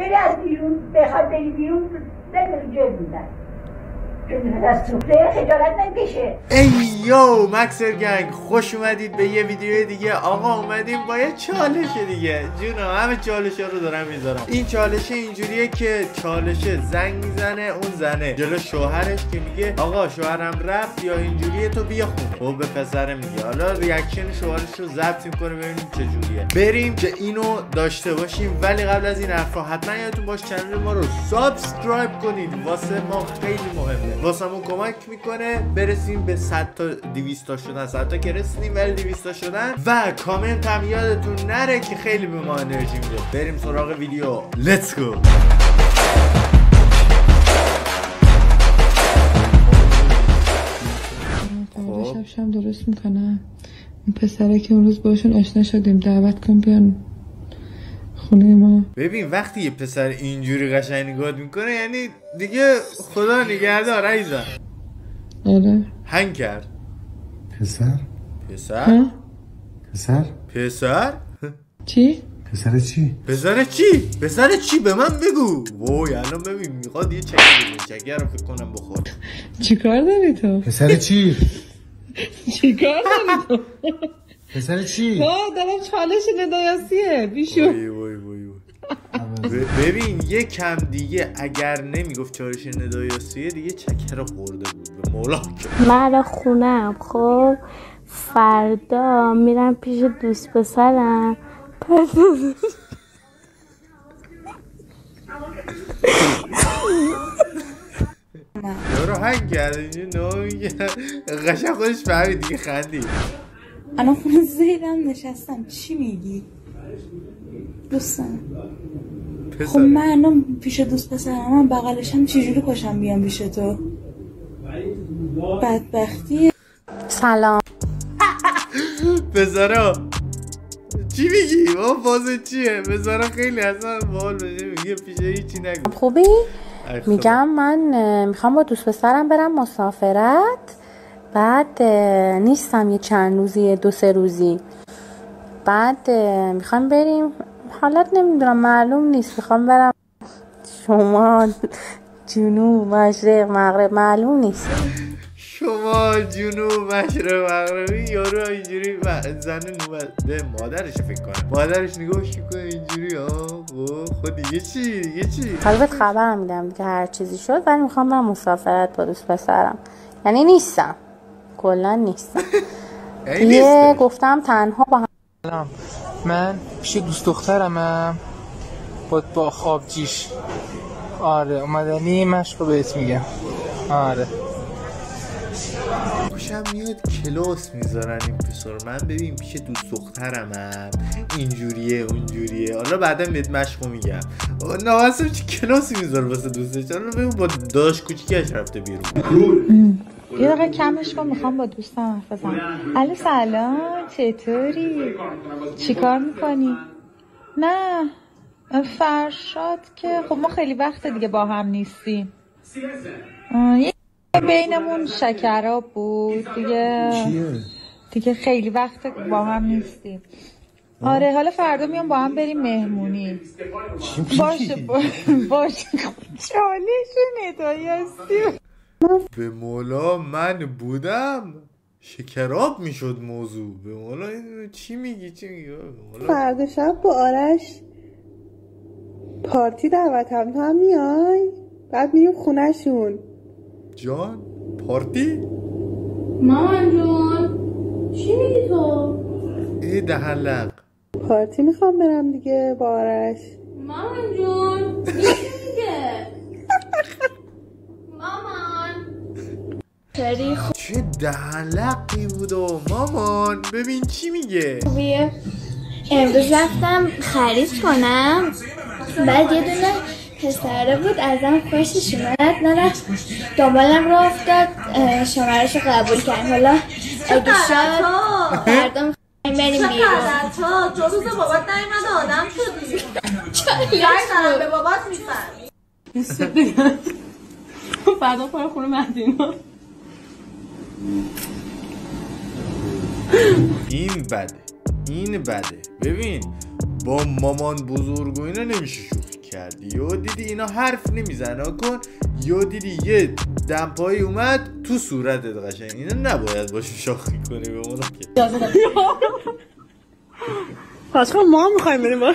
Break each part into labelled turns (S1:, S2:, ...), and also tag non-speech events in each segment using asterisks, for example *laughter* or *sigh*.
S1: بری از بیرون بخواد بری بیرون جای بودن
S2: ای یو مکسر گنگ خوش اومدید به یه ویدیو دیگه. آقا اومدیم با یه چالش دیگه. جونا همه چالش ها رو دارم می‌ذارم. این چالش اینجوریه که چالش زنگ می‌زنه اون زنه. جلو شوهرش که میگه آقا شوهرم رفت یا اینجوریه تو بیا خونه. خب به پسر میگه. حالا ریاکشن شوهرش رو ضبط می‌کنه ببینیم چه جوریه. بریم که اینو داشته باشیم. ولی قبل از این حرفا حتما یادتون باش چنل ما رو subscribe کنید. واسه ما خیلی مهمه. واسمون کمک می‌کنه برسیم به 100 تا 200 تا شدن 100 تا که رسیدیم ولی 200 تا شدن. و کامنت هم یادتون نره که خیلی به ما انرژی میده. بریم سراغ ویدیو. let's go
S3: خب. شب درست می‌کنم. اون پسره که اون روز باشون آشنا شدیم. دعوت کن بیان. خونه ما.
S2: ببین وقتی یه پسر اینجوری قشنگ نگاه می‌کنه یعنی دیگه خدا نگهدار عزیزم.
S3: آره.
S2: هنگ کرد.
S4: پسر؟
S2: پسر؟
S3: ها؟
S4: پسر؟
S2: پسر؟
S3: چی؟
S4: پسر چی؟
S2: پسر چی؟ پسر چی؟ به من بگو. وای الان ببین می‌خواد یه چکر بده. چکر رو فکر کنم بخور
S3: چیکار داری تو؟
S4: پسر چی؟ *laughs*
S3: چیکار داری تو؟
S4: پسر چی؟
S3: دارم چالش ندایاسیه بیشو.
S2: وای وای وای وای. ب- ببین یه کم دیگه اگر نمی‌گفت چارش ندایاسیه دیگه چکر رو خورده بود به مولا.
S5: من خونم خب؟ فردا میرم پیش دوست پسرم. پس
S2: یارو هنگ کرد اینجا نو میگه. قشنگ خودش فهمید دیگه خندی
S6: الان خونه زیدم نشستم. چی میگی؟ دوستم خب من الان پیش دوست پسرم من بغلشم چجوری کشم بیام پیش تو؟ بدبختی.
S5: سلام. *laughs*
S2: پسرا چی میگی؟ ما فاز چیه؟ پسرا خیلی اصلا بال بشه میگه پیش هیچی نگو.
S5: خوبی؟ میگم من می‌خوام با دوست پسرم برم مسافرت. بعد نیستم یه چند روزی دو سه روزی. بعد می‌خوام بریم. حالت نمی‌دونم معلوم نیست. می‌خوام برم شمال جنوب مشرق مغرب معلوم نیست.
S2: شمال جنوب مشرق مغربی یارو اینجوری و زن نوبته مادرش فکر کنم مادرش نگاهش می‌کنه اینجوری ها خب خود دیگه چی؟ دیگه چی؟
S5: حالا بهت خبرم میدم دیگه هر چیزی شد ولی می‌خوام برم مسافرت با دوست پسرم. یعنی نیستم. کلا
S2: یعنی *laughs*
S5: یه. گفتم تنها با هم
S7: سلام. من پیش دوست دخترمم با با خوابجیش آره اومدنی مشق رو بهت میگم. آره.
S2: خوشم میاد کلاس می‌ذارن این پسر من ببین پیش دوست دخترمم اینجوریه اونجوریه. حالا بعدا بهت مشقو میگم. نه اصلا چه کلاسی می‌ذاره واسه دوستش حالا ببین با داداش کوچیکش رفته بیرون.
S8: یه دقیقه کمش کن می‌خوام با دوستم حرف بزنم. الو سلام چطوری؟ چیکار می‌کنی؟ نه فرشاد که خب ما خیلی وقت دیگه با هم نیستیم. یه بینمون شکراب بود دیگه دیگه خیلی وقت با هم نیستیم. آره حالا فردا میام با هم بریم مهمونی. باشه با- باشه چالش ندایی هستی.
S2: به مولا من بودم. شکراب می‌شد موضوع. به مولا این چی میگی؟ چی میگی؟ به مولا
S9: فردا شب با آرش پارتی دعوتم. تو هم میای؟ بعد میریم خونهشون.
S2: جان پارتی؟
S5: مامان جون. چی میگی تو؟
S2: ای دهلق
S9: پارتی می‌خوام برم دیگه با آرش.
S5: مامان جون. چی میگه؟ *laughs* مامان خیلی
S2: چه دهلقی بود و مامان. ببین چی میگه؟
S5: خوبیه. امروز رفتم خرید کنم. بعد یه دونه پسره بود ازم خوشش اومد. نرفت دنبالم رو افتاد. شمارش رو قبول کرد حالا اگه شد فردا بریم بیرون.
S10: تو دو روز بابات نیومده آدم شدی زدم به بابات می‌فهمی
S8: فردا پر خونه مهدینا
S2: این بده این بده. ببین با مامان بزرگ و اینا نمیشه شوخی کرد. کردی یو دیدی اینا حرف نمی‌زنه کن یو دیدی یه دمپایی اومد تو صورتت قشنگ. اینا نباید باشی شاخی کنی به که.
S11: پس خب ما هم می‌خوایم بریم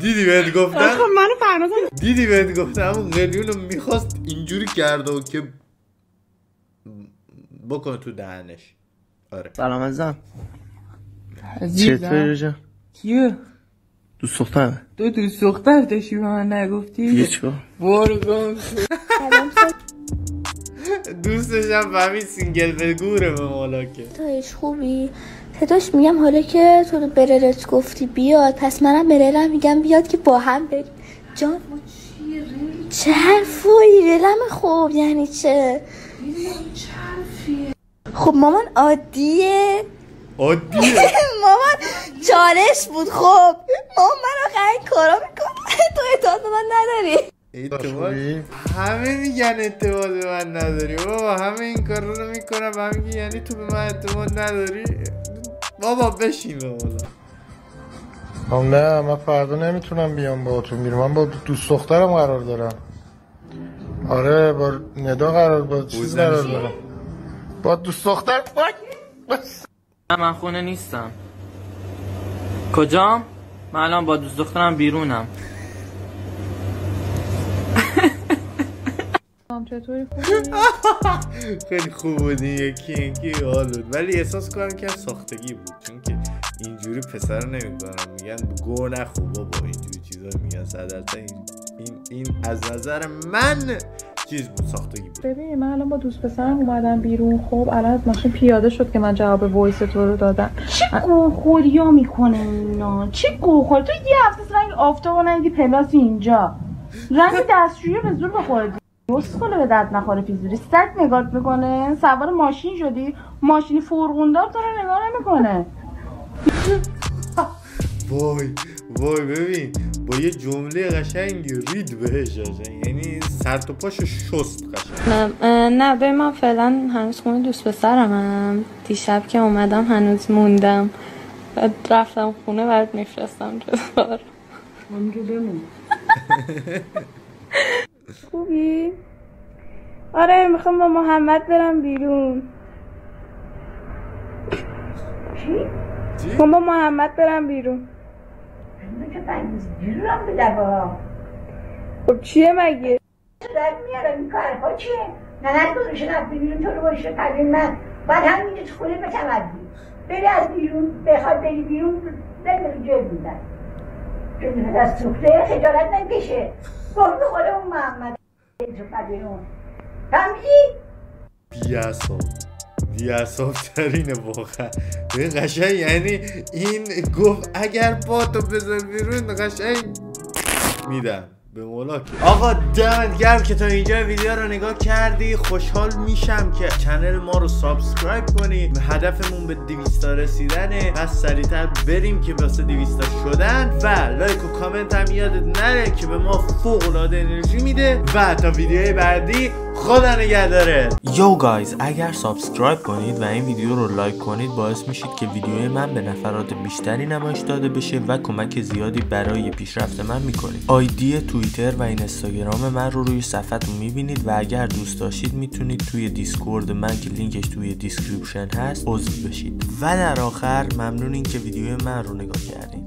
S2: دیدی بهت گفتم؟
S11: خب منو فرنازم
S2: دیدی بهت گفتم؟ اون قلیون رو می‌خواست اینجوری کرده و که بکن تو دهنش. آره.
S12: سلام عزیزم. چطوری رجا
S3: کیه؟
S12: دوست دخترم.
S3: تو دوست دختر داشتی به من نگفتی؟
S12: دیگه چیکار
S3: بارو گم شد.
S2: دوستشم فهمید سینگل بگوره به مولا که.
S13: تایش خوبی؟ تداش میگم حالا که تو بررت گفتی بیاد پس منم بررم میگم بیاد که با هم بریم. جان چه حرفایی؟ رلم خوب یعنی چه خب مامان عادیه.
S2: عادیه. *laughs*
S13: مامان چالش بود. خب مامان من آخه این کارا می‌کنم *laughs* تو اعتماد به من نداری.
S2: اعتماد؟ همه میگن اعتماد به من نداری. بابا همه این کار رو می‌کنم همه میگن یعنی تو به من اعتماد نداری. بابا بشین به مولا
S4: خب نه من فردا نمی‌تونم بیام با تو میرم من با دوست دخترم قرار دارم. آره با ندا قرار با چیز قرار دارم. با دوست دختر؟
S14: نه من خونه نیستم. کجام؟ من الان با دوست دخترم بیرونم.
S3: چطوری؟ *laughs*
S2: خیلی خوب بود این یکی یکی حال بود. ولی احساس کنم که ساختگی بود چون که اینجوری پسر نمی‌کنم. میگن گوه نخور بابا اینجوری چیزا میگن. صد درصد این, این, این از نظر من چیز بود ساختگی بود.
S3: ببین من الان با دوست پسرم اومدم بیرون. خب الان از ماشین پیاده شد که من جواب voice تو رو دادم.
S8: چه گوه‌خوری ها می‌کنه اینا؟ چه گوه‌خوری تو یه هفته رنگ آفتاب ندیدی پلاس اینجا. رنگ دستشویی به زور بخوردی. کنه به درد نخوره فیزوری سگ نگات می‌کنه. سوار ماشین شدی. ماشینی فرغوندار تو رو نگاه نمی‌کنه.
S2: وای وای ببین. با یه جمله قشنگ رید بهش یعنی سر تا پاشو شست قشنگ.
S5: نه نه به من فعلا هنوز خونه دوست پسرمم. دیشب که اومدم هنوز موندم. رفتم خونه برات میفرستم جوار
S8: اونجا بمون. *laughs* خوبی؟ آره می‌خوام با محمد برم بیرون.
S1: چی؟
S8: می‌خوام با محمد برم بیرون.
S1: بنیز بیرونم به دبا
S8: خب چیه مگه؟
S1: در میارم این کارها چیه؟ ننت گذاشته رفتی بیرون تو رو باشه قدیم من. بعد هم میگه تو خونه بتمدی بری از بیرون بخواد بری بیرون بگیری جای بودن چون از سوخته خجالت نمی‌کشه گفت بخوره اون محمد. تو بیرون فهمیدی؟
S2: بیاساب بیاساب ترینه واقعا این قشنگ یعنی این گفت اگر با تو بذار بیرون قشنگ میدم. به مولا آقا دمت گرم که تا اینجا ویدیو رو نگاه کردی. خوشحال میشم که چنل ما رو سابسکرایب کنی. هدفمون به 200 تا رسیدنه. پس سریعتر بریم که واسه 200 تا شدن. و لایک و کامنت هم یادت نره که به ما فوق العاده انرژی میده. و تا ویدیوهای بعدی خدا نگهداره.
S15: Yo guys اگر subscribe کنید و این ویدیو رو لایک کنید باعث میشید که ویدیوی من به نفرات بیشتری نمایش داده بشه و کمک زیادی برای پیشرفت من می‌کنید. آیدی توییتر و اینستاگرام من رو روی صفحتون می‌بینید و اگر دوست داشتید می‌تونید توی Discord من که لینکش توی description هست عضو بشید. و در آخر ممنونین که ویدیو من رو نگاه کردید.